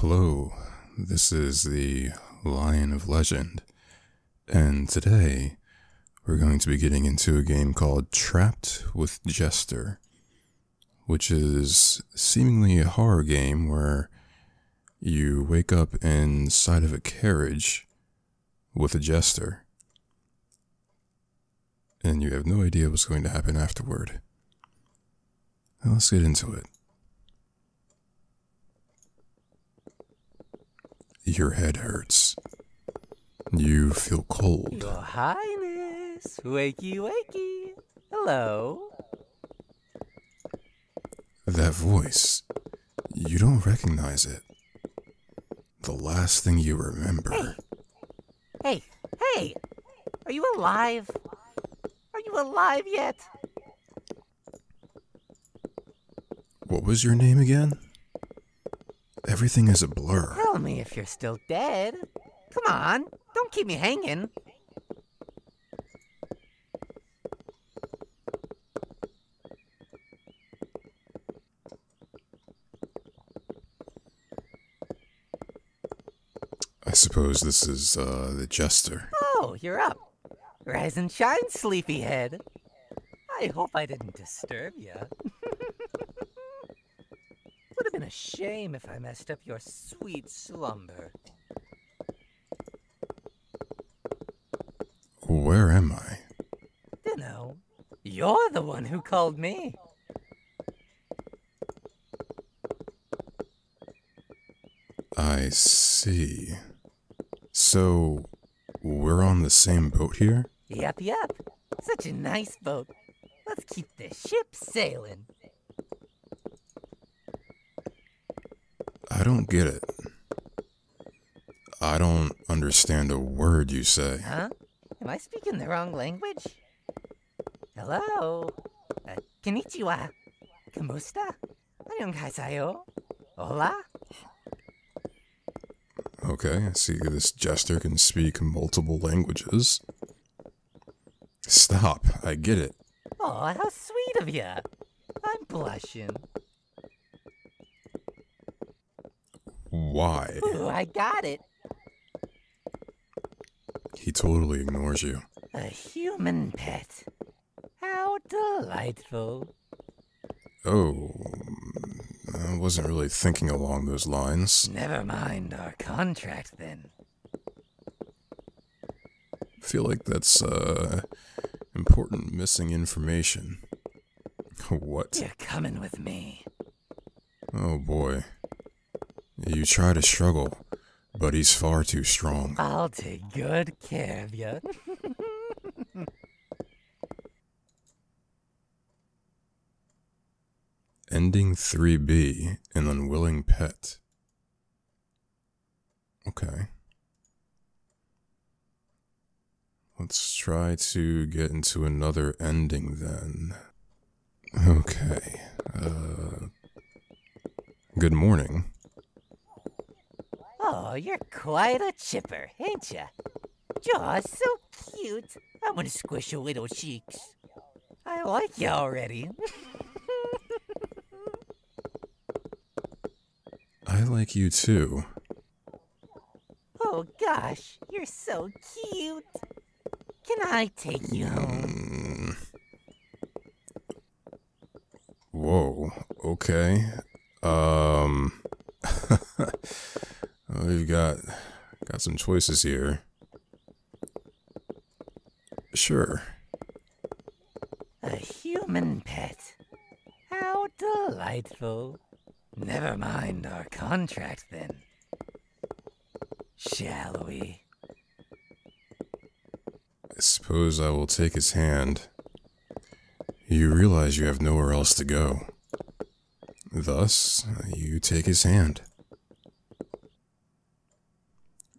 Hello, this is the Lion of Legend, and today we're going to be getting into a game called Trapped with Jester, which is seemingly a horror game where you wake up inside of a carriage with a jester, and you have no idea what's going to happen afterward. Now let's get into it. Your head hurts. You feel cold. Your Highness, wakey wakey. Hello. That voice, you don't recognize it. The last thing you remember. Hey, hey, hey. are you alive? Are you alive yet? What was your name again? Everything is a blur. Tell me if you're still dead. Come on, don't keep me hanging. I suppose this is, uh, the jester. Oh, you're up. Rise and shine, sleepyhead. I hope I didn't disturb you. Would have been a shame if I messed up your sweet slumber. Where am I? Dunno. You're the one who called me. I see. So, we're on the same boat here? Yep, yep. Such a nice boat. Let's keep the ship sailing. I don't get it. I don't understand a word you say. Huh? Am I speaking the wrong language? Hello? Uh, konnichiwa. Kamusta? Annyeonghaseyo. Hola? Okay, I see this jester can speak multiple languages. Stop, I get it. Oh, how sweet of you. I'm blushing. Why? Ooh, I got it. He totally ignores you. A human pet. How delightful. Oh, I wasn't really thinking along those lines. Never mind our contract then. I feel like that's, uh, important missing information. What? You're coming with me. Oh boy. You try to struggle, but he's far too strong. I'll take good care of you. Ending 3B, an unwilling pet. Okay. Let's try to get into another ending then. Okay. Uh, good morning. Oh, you're quite a chipper, ain't ya? You're so cute. I'm gonna squish your little cheeks. I like you already. I like you too. oh gosh, you're so cute. Can I take you home? Mm. Whoa, okay. Um we've got got some choices here. Sure. A human pet. How delightful. Never mind our contract then. Shall we? I suppose I will take his hand. You realize you have nowhere else to go. Thus, you take his hand.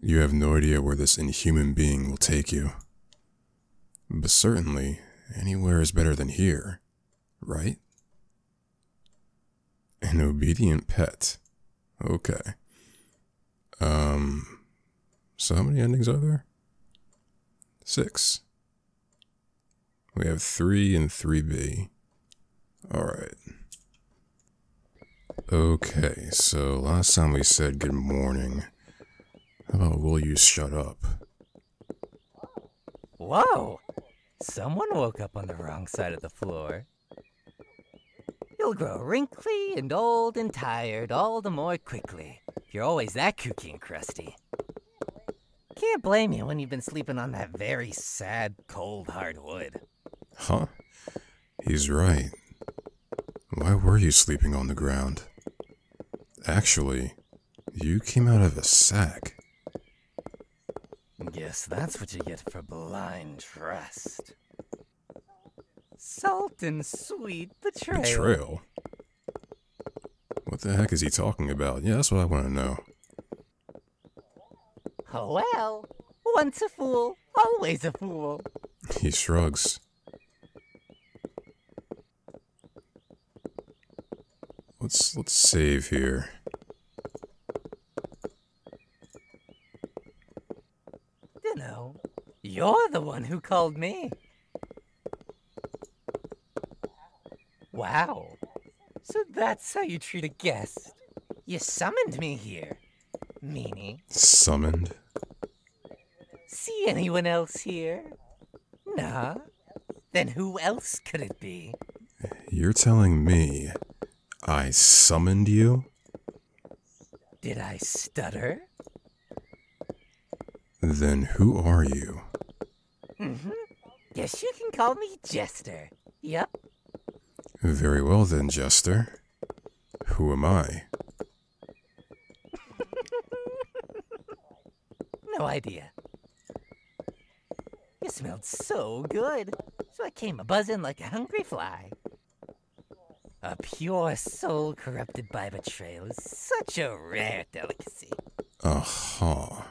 You have no idea where this inhuman being will take you. But certainly, anywhere is better than here, right? An obedient pet. Okay. Um, so how many endings are there? Six. We have three and three B. All right. Okay, so last time we said good morning. How about will you shut up? Whoa! Someone woke up on the wrong side of the floor. You'll grow wrinkly and old and tired all the more quickly. You're always that kooky and crusty. Can't blame you when you've been sleeping on that very sad, cold hard wood. Huh? He's right. Why were you sleeping on the ground? Actually, you came out of a sack. Guess that's what you get for blind trust. Salt and sweet betrayal. Betrayal? What the heck is he talking about? Yeah, that's what I want to know. Oh well, once a fool, always a fool. He shrugs. Let's let's save here. Dunno. You're the one who called me. Wow. So that's how you treat a guest. You summoned me here. Meanie. Summoned? See anyone else here? Nah. Then who else could it be? You're telling me I summoned you? Did I stutter? Then who are you? Mm-hmm. Guess you can call me Jester. Yep. Very well then, Jester. Who am I? No idea. You smelled so good, so I came a buzzing like a hungry fly. A pure soul corrupted by betrayal is such a rare delicacy. Uh huh.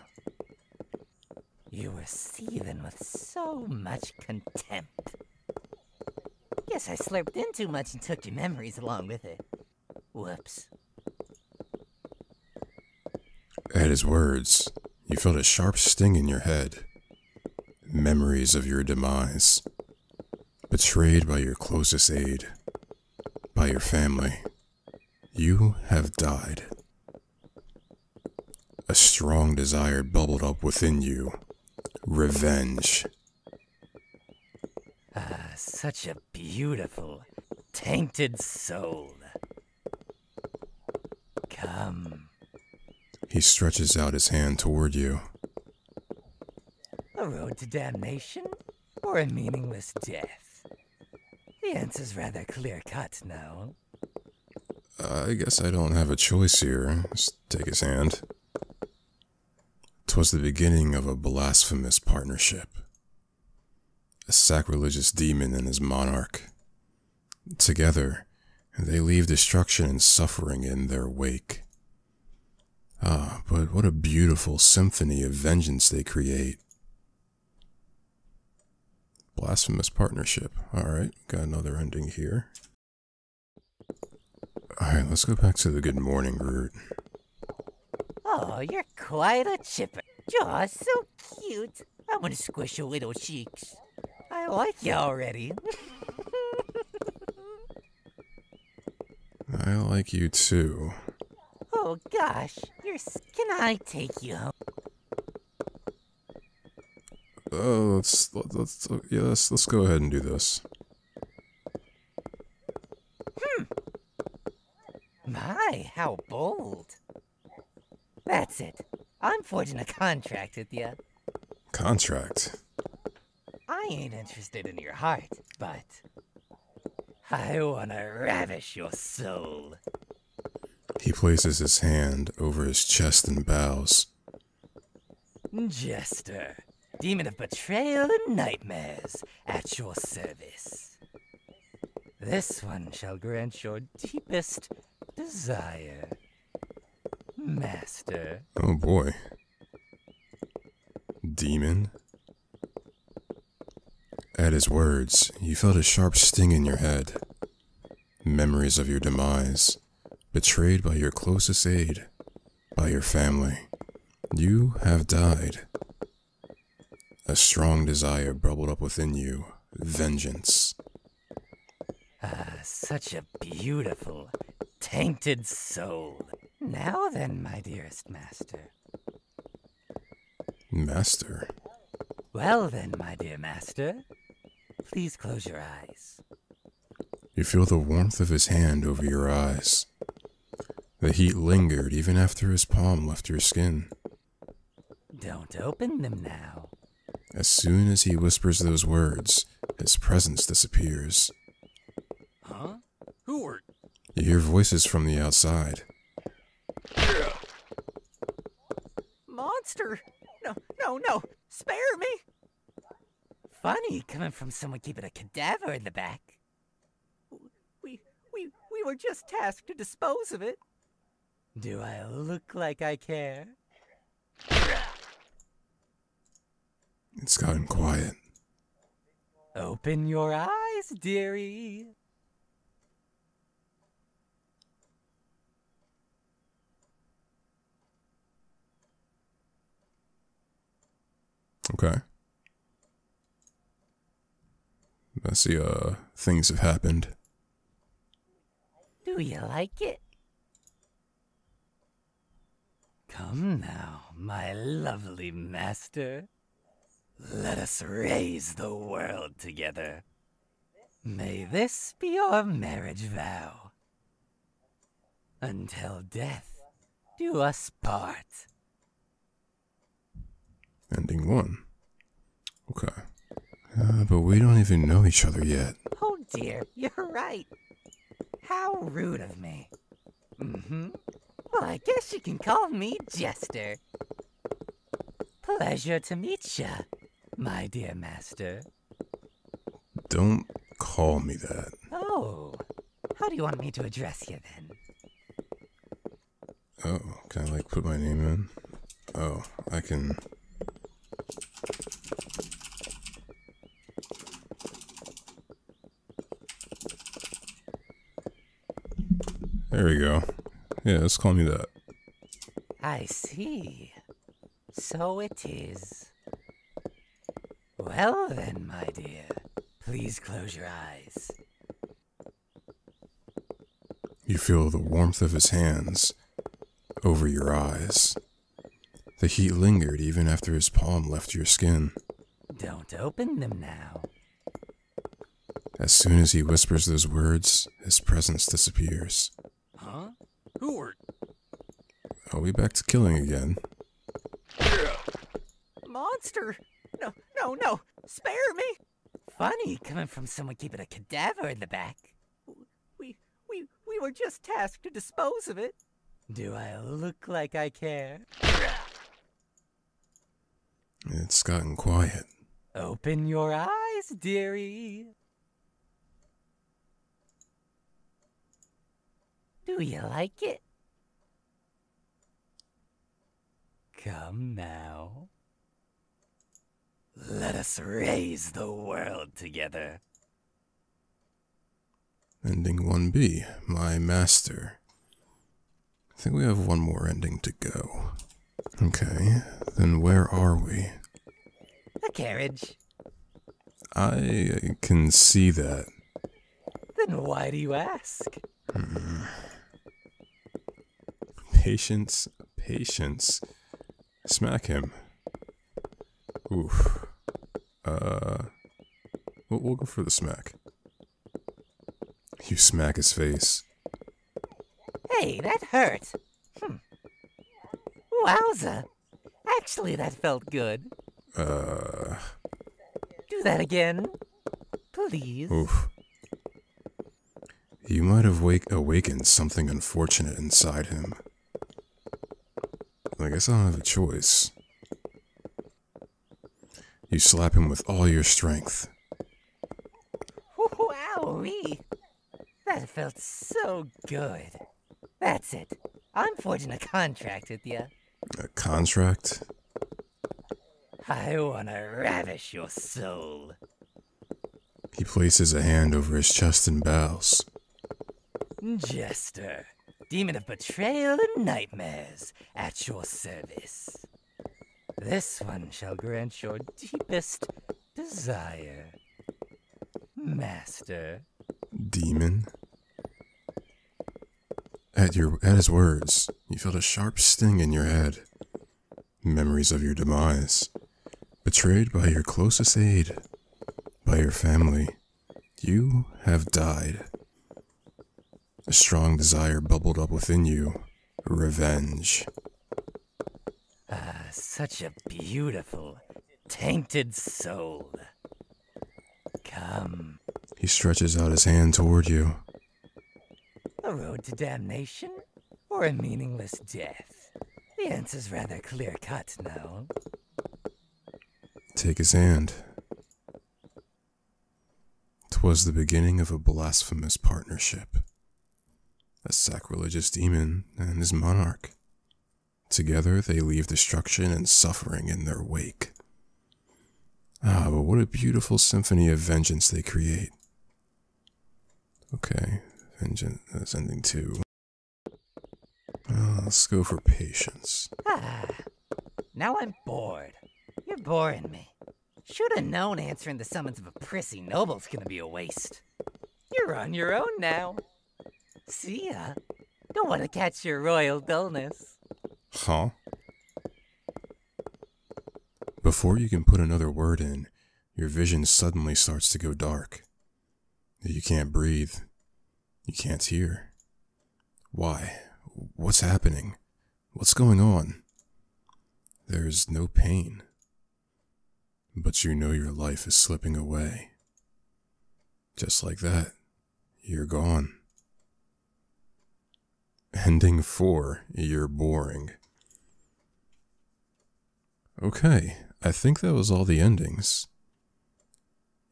You were seething with much contempt. Guess I slurped in too much and took your memories along with it. Whoops. At his words, you felt a sharp sting in your head. Memories of your demise. Betrayed by your closest aide. By your family. You have died. A strong desire bubbled up within you. Revenge. Such a beautiful, tainted soul. Come. He stretches out his hand toward you. A road to damnation or a meaningless death? The answer's rather clear cut now. I guess I don't have a choice here. Just take his hand. 'Twas the beginning of a blasphemous partnership. A sacrilegious demon and his monarch. Together, they leave destruction and suffering in their wake. Ah, but what a beautiful symphony of vengeance they create. Blasphemous partnership. Alright, got another ending here. Alright, let's go back to the good morning route. Oh, you're quite a chipper. You're so cute. I want to squish your little cheeks. I like you already. I like you too. oh gosh, you're. Can I take you home? Oh, let's let, let's yeah, let's let's go ahead and do this. Hmm. My, how bold. That's it. I'm forging a contract with you. Contract. I ain't interested in your heart, but I want to ravish your soul. He places his hand over his chest and bows. Jester, demon of betrayal and nightmares, at your service. This one shall grant your deepest desire. Master. Oh boy. Demon. At his words, you felt a sharp sting in your head. Memories of your demise, betrayed by your closest aide, by your family. You have died. A strong desire bubbled up within you vengeance. Ah, such a beautiful, tainted soul. Now then, my dearest master. Master. Well then, my dear master. Please close your eyes. You feel the warmth of his hand over your eyes. The heat lingered even after his palm left your skin. Don't open them now. As soon as he whispers those words, his presence disappears. Huh? Who are. You hear voices from the outside. Monster! No, no, no! Spare me! Funny coming from someone keeping a cadaver in the back. We, we, we were just tasked to dispose of it. Do I look like I care? It's gotten quiet. Open your eyes, dearie. Okay. I see, uh, things have happened. Do you like it? Come now, my lovely master. Let us raise the world together. May this be your marriage vow. Until death do us part. Ending one. Okay. Uh, but we don't even know each other yet. Oh dear, you're right. How rude of me. Mm-hmm. Well, I guess you can call me Jester. Pleasure to meet ya, my dear master. Don't call me that. Oh, how do you want me to address you then? Oh, can I like put my name in? Oh, I can. There we go. Yeah, let's call me that. I see. So it is. Well then, my dear, please close your eyes. You feel the warmth of his hands over your eyes. The heat lingered even after his palm left your skin. Don't open them now. As soon as he whispers those words, his presence disappears. Huh? Who are. Are we back to killing again? Monster! No, no, no! Spare me! Funny coming from someone keeping a cadaver in the back. We, we, we were just tasked to dispose of it. Do I look like I care? It's gotten quiet. Open your eyes, dearie. Do you like it? Come now. Let us raise the world together. Ending 1B, my master. I think we have one more ending to go. Okay, then where are we? A carriage. I can see that. Then why do you ask? Hmm. Patience, patience. Smack him. Oof. Uh, we'll, we'll go for the smack. You smack his face. Hey, that hurt. Hmm. Wowza. Actually, that felt good. Uh, Do that again. Please. oof. You might have wake awakened something unfortunate inside him. I guess I don't have a choice. You slap him with all your strength. Wowee. That felt so good. That's it. I'm forging a contract with you. A contract? I wanna ravish your soul. He places a hand over his chest and bows. Jester, demon of betrayal and nightmares, at your service. This one shall grant your deepest desire. Master. Demon? At your at his words, you felt a sharp sting in your head. Memories of your demise, betrayed by your closest aide, by your family. You have died. A strong desire bubbled up within you. Revenge. Ah, such a beautiful, tainted soul. Come. He stretches out his hand toward you. A road to damnation or a meaningless death? The answer's rather clear cut now. Take his hand. 'Twas the beginning of a blasphemous partnership. A sacrilegious demon and his monarch. Together they leave destruction and suffering in their wake. Ah, but what a beautiful symphony of vengeance they create. Okay, vengeance that's ending two. Well, let's go for patience. Ah, now I'm bored. You're boring me. Should have known answering the summons of a prissy noble's gonna be a waste. You're on your own now. See ya. Don't want to catch your royal dullness. Huh? Before you can put another word in, your vision suddenly starts to go dark. You can't breathe. You can't hear. Why? What's happening? What's going on? There's no pain. But you know your life is slipping away. Just like that, you're gone. Ending four, you're boring. Okay, I think that was all the endings.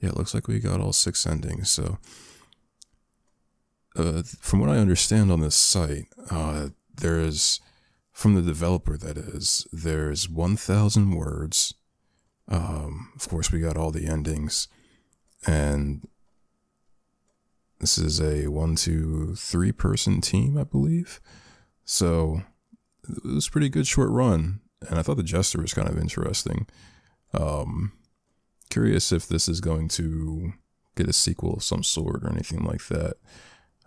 Yeah, it looks like we got all six endings. So, uh, from what I understand on this site, uh, there's, from the developer that is, there's 1,000 words. Um, of course, we got all the endings. And this is a one, two, three person team, I believe. So, it was pretty good short run and I thought the Jester was kind of interesting. Um, curious if this is going to get a sequel of some sort or anything like that.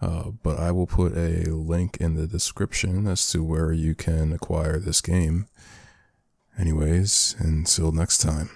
Uh, but I will put a link in the description as to where you can acquire this game. Anyways, until next time.